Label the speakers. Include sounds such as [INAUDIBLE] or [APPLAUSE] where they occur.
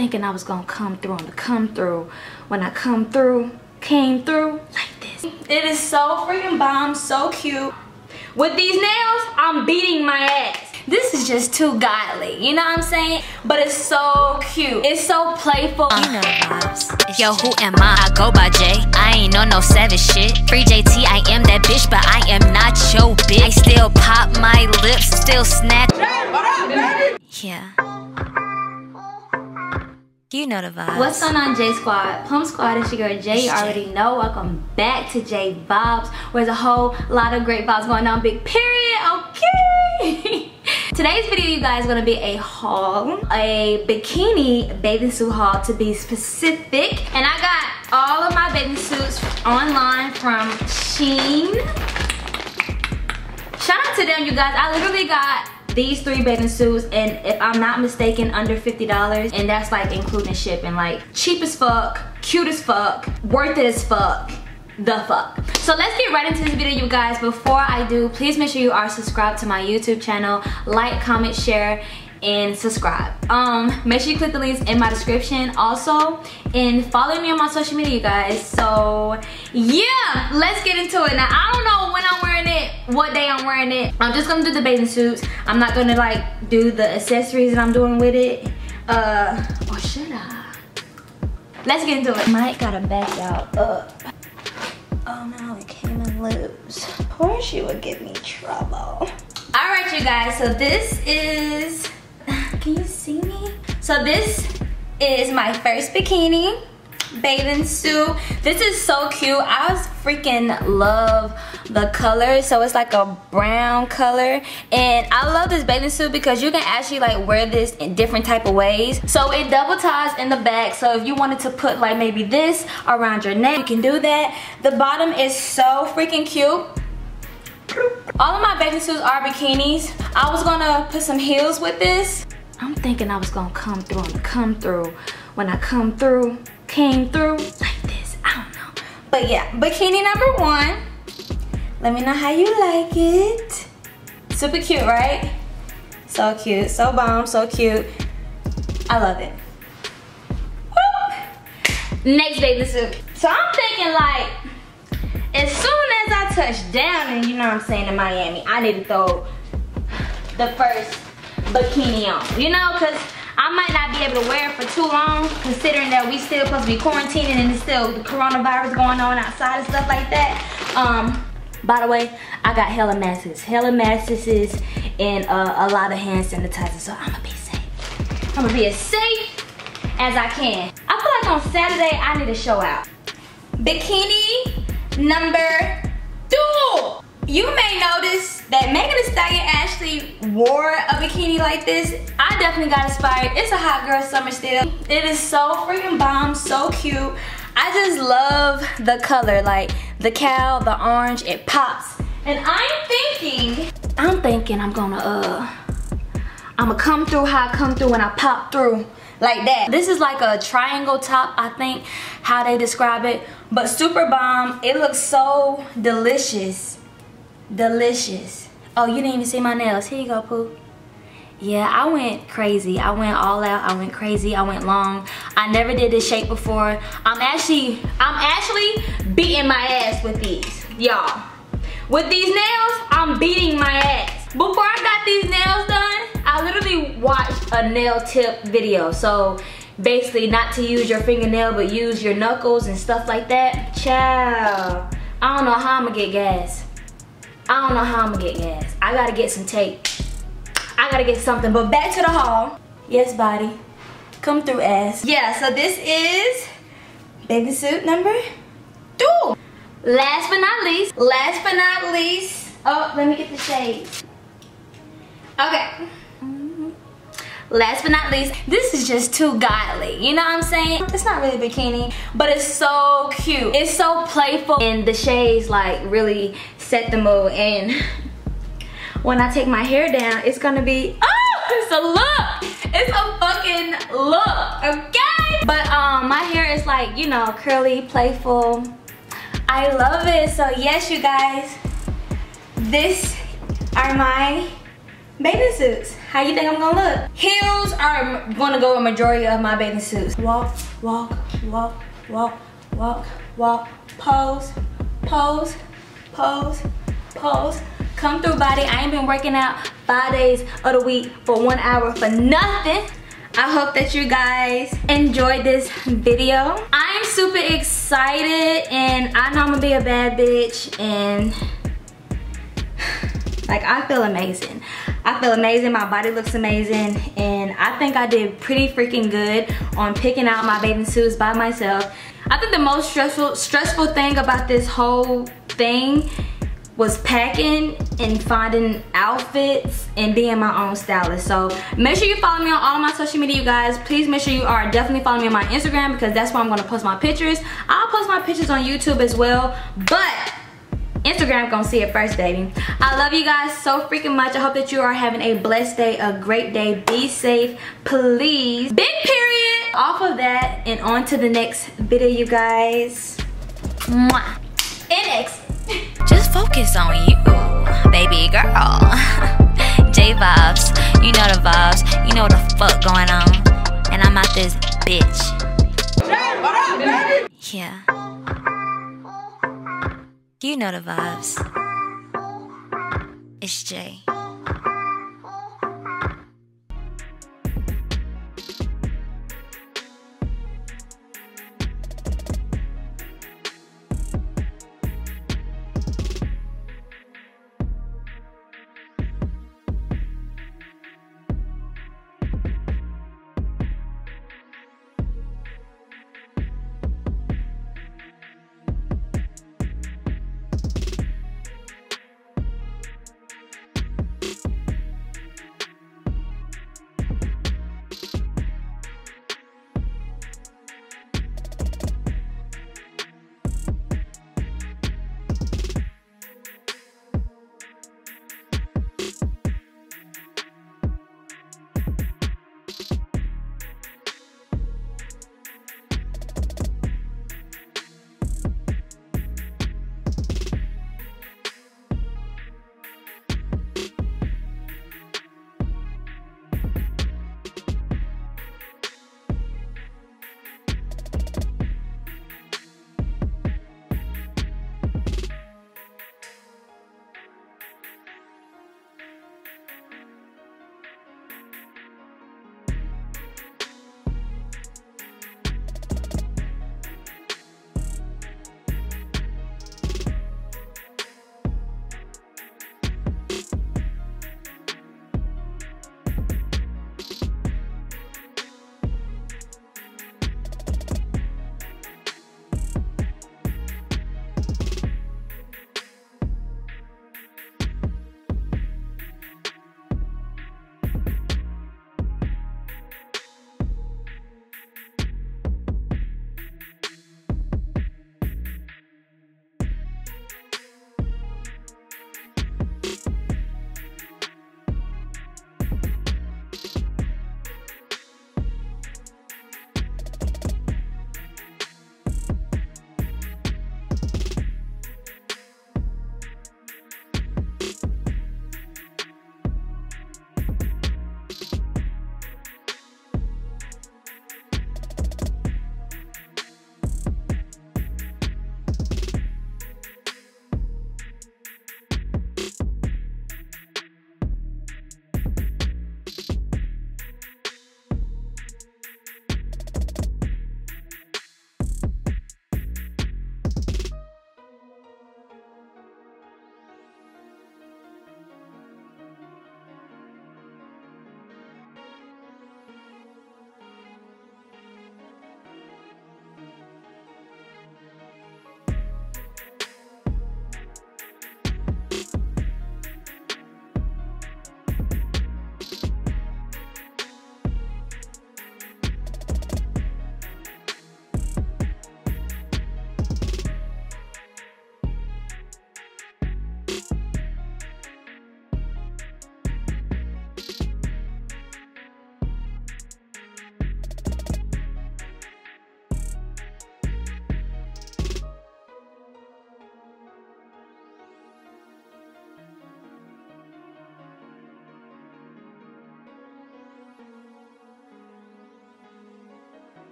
Speaker 1: thinking I was gonna come through on the come through. When I come through, came through like this. It is so freaking bomb, so cute. With these nails, I'm beating my ass. This is just too godly, you know what I'm saying? But it's so cute. It's so playful.
Speaker 2: You know the vibes. Yo, who am I? I go by J. I ain't on no savage shit. Free JT, I am that bitch, but I am not your bitch. I still pop my lips, still snap. Yeah. You know the vibes.
Speaker 1: What's going on, J Squad? Plum Squad, it's your girl Jay. You already know. Welcome back to J VibZ, where there's a whole lot of great vibes going on. Big period, okay? [LAUGHS] Today's video, you guys, is gonna be a haul, a bikini bathing suit haul to be specific. And I got all of my bathing suits online from Shein. Shout out to them, you guys. I literally got these three bathing suits and if I'm not mistaken under $50 and that's like including shipping like cheap as fuck cute as fuck worth it as fuck the fuck. So let's get right into this video you guys. Before I do please make sure you are subscribed to my YouTube channel. Like comment share and subscribe. Um make sure you click the links in my description also and follow me on my social media you guys. So yeah let's get into it. Now I don't know when I'm it what day I'm wearing it. I'm just gonna do the bathing suits. I'm not gonna like do the accessories that I'm doing with it. Uh or should I let's get into it. Mike gotta back out up oh no it came in loose. Poor she would give me trouble. All right you guys so this is [SIGHS] can you see me? So this is my first bikini bathing suit. This is so cute. I was freaking love the color. So it's like a brown color. And I love this bathing suit because you can actually like wear this in different type of ways. So it double ties in the back. So if you wanted to put like maybe this around your neck, you can do that. The bottom is so freaking cute. All of my bathing suits are bikinis. I was gonna put some heels with this. I'm thinking I was gonna come through the come through. When I come through, came through like this. I don't know. But yeah, bikini number one. Let me know how you like it. Super cute, right? So cute, so bomb, so cute. I love it. Woo! Next bathing suit. So I'm thinking like, as soon as I touch down and you know what I'm saying in Miami, I need to throw the first bikini on, you know, because I might not be able to wear it for too long, considering that we still supposed to be quarantining and there's still the coronavirus going on outside and stuff like that. Um, by the way, I got hella masks, hella masks and uh, a lot of hand sanitizer, so I'm gonna be safe. I'm gonna be as safe as I can. I feel like on Saturday, I need to show out. Bikini number two. You that Megan Thee Stallion actually wore a bikini like this. I definitely got inspired. It's a hot girl summer still. It is so freaking bomb, so cute. I just love the color, like the cow, the orange, it pops. And I'm thinking, I'm thinking I'm gonna, uh, I'm gonna come through how I come through when I pop through like that. This is like a triangle top, I think, how they describe it. But super bomb, it looks so delicious delicious. Oh, you didn't even see my nails. Here you go, Pooh. Yeah, I went crazy. I went all out. I went crazy. I went long. I never did this shape before. I'm actually, I'm actually beating my ass with these, y'all. With these nails, I'm beating my ass. Before I got these nails done, I literally watched a nail tip video. So basically not to use your fingernail, but use your knuckles and stuff like that. Ciao. I don't know how I'm gonna get gas. I don't know how I'm gonna get gas. I gotta get some tape. I gotta get something, but back to the haul. Yes, body. Come through, ass. Yeah, so this is baby suit number two. Last but not least, last but not least, oh, let me get the shades. Okay. Mm-hmm. Last but not least, this is just too godly. You know what I'm saying? It's not really bikini, but it's so cute. It's so playful and the shades like really set the mood. And when I take my hair down, it's gonna be, oh, it's a look. It's a fucking look, okay? But um, my hair is like, you know, curly, playful. I love it. So yes, you guys, this are my bathing suits. How you think I'm gonna look? Heels are gonna go a majority of my bathing suits. Walk, walk, walk, walk, walk, walk, pose, pose, pose, pose. Come through body. I ain't been working out five days of the week for one hour for nothing. I hope that you guys enjoyed this video. I'm super excited and I know I'm gonna be a bad bitch and like I feel amazing. I feel amazing, my body looks amazing, and I think I did pretty freaking good on picking out my bathing suits by myself. I think the most stressful stressful thing about this whole thing was packing and finding outfits and being my own stylist. So make sure you follow me on all my social media, you guys. Please make sure you are definitely following me on my Instagram because that's where I'm gonna post my pictures. I'll post my pictures on YouTube as well, but Instagram gonna see it first, baby. I love you guys so freaking much. I hope that you are having a blessed day, a great day. Be safe, please. Big period. Off of that and on to the next video, you guys. Mwah. NX.
Speaker 2: Just focus on you, baby girl. [LAUGHS] J VibZ, you know the vibes, you know what the fuck going on. And I'm out this bitch. Yeah. You know the vibes. It's Jay.